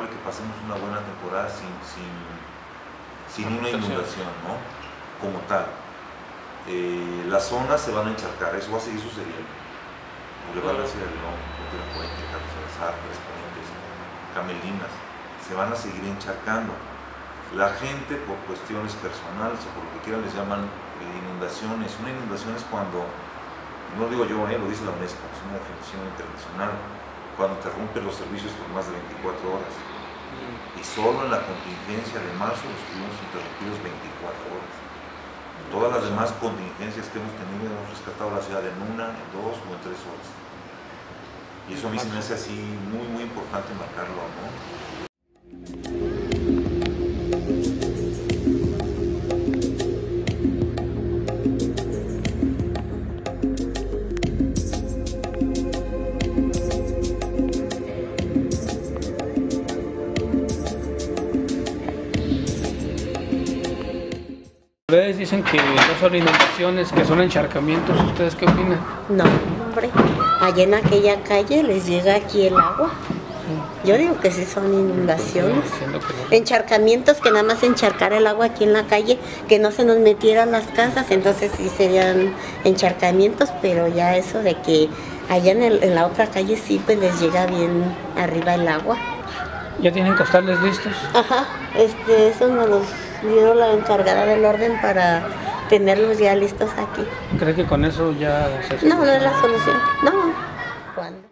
que pasemos una buena temporada sin, sin, sin una inundación, ¿no? Como tal. Eh, las zonas se van a encharcar, eso va a seguir sucediendo. Boulevard García de León, Boulevard Puente, Carlos Salazar, Tres Puentes, Camelinas, se van a seguir encharcando. La gente por cuestiones personales o por lo que quieran les llaman eh, inundaciones. Una inundación es cuando, no lo digo yo, eh, lo dice la UNESCO, es una definición internacional cuando te rompen los servicios por más de 24 horas. Y solo en la contingencia de marzo los tuvimos interrumpidos 24 horas. Todas las demás contingencias que hemos tenido hemos rescatado la ciudad en una, en dos o en tres horas. Y eso a mí se me hace así muy, muy importante marcarlo, Ustedes dicen que no son inundaciones, que son encharcamientos. ¿Ustedes qué opinan? No, hombre, allá en aquella calle les llega aquí el agua. Yo digo que sí son inundaciones. No. Encharcamientos que nada más encharcar el agua aquí en la calle, que no se nos metieran las casas, entonces sí serían encharcamientos, pero ya eso de que allá en, el- en la otra calle sí pues les llega bien arriba el agua. ¿Ya tienen costales listos? Ajá, este, eso nos los dio la encargada del orden para tenerlos ya listos aquí. ¿Cree que con eso ya se No, no es la solución. No. ¿Cuándo?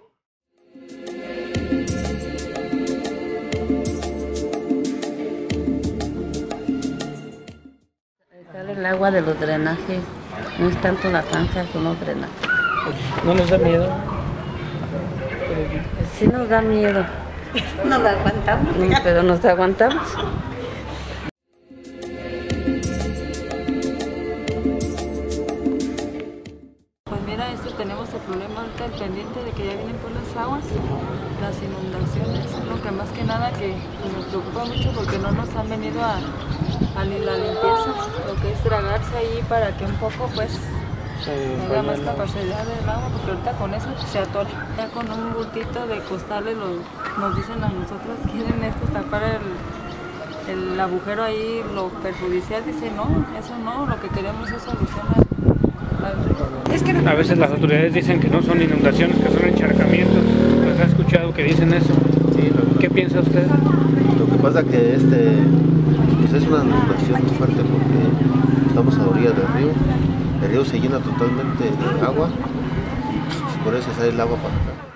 Sale el agua de los drenajes, no es tanto la zanja como los drenajes. ¿No les da miedo? Sí nos da miedo, No lo aguantamos. pero nos aguantamos. El problema ahorita el pendiente de que ya vienen por las aguas, las inundaciones, es lo que más que nada que nos preocupa mucho porque no nos han venido a, a la limpieza, lo que es dragarse ahí para que un poco pues haya más capacidad del agua, porque ahorita con eso se atora. Ya con un bultito de costales nos dicen a nosotros, quieren esto tapar el, el agujero ahí, lo perjudicial, dice no, eso no, lo que queremos es solucionar. A veces las autoridades dicen que no son inundaciones, que son encharcamientos. ¿Les ha escuchado que dicen eso? Sí, lo, ¿Qué piensa usted? lo que pasa que este pues es una inundación muy fuerte porque estamos a la orilla del río. El río se llena totalmente de agua, por eso sale el agua para acá.